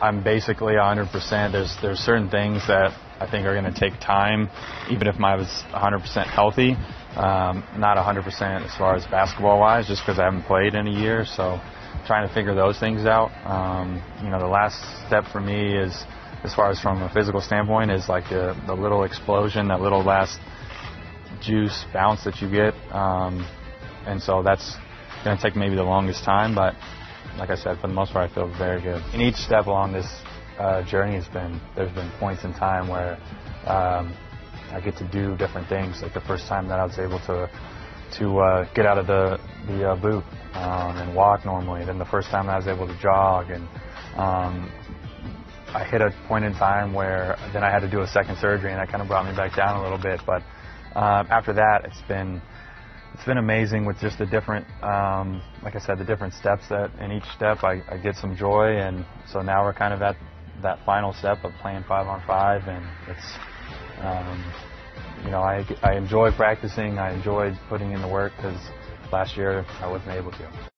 I'm basically 100%. There's there's certain things that I think are going to take time, even if I was 100% healthy. Um, not 100% as far as basketball wise, just because I haven't played in a year. So trying to figure those things out. Um, you know, the last step for me is, as far as from a physical standpoint, is like the, the little explosion, that little last juice bounce that you get. Um, and so that's going to take maybe the longest time, but like I said, for the most part, I feel very good. In each step along this uh, journey has been there's been points in time where um, I get to do different things. Like the first time that I was able to to uh, get out of the the uh, boot um, and walk normally. Then the first time I was able to jog, and um, I hit a point in time where then I had to do a second surgery, and that kind of brought me back down a little bit. But uh, after that, it's been it's been amazing with just the different, um, like I said, the different steps that in each step I, I get some joy, and so now we're kind of at that final step of playing five on five, and it's, um, you know, I, I enjoy practicing, I enjoy putting in the work because last year I wasn't able to.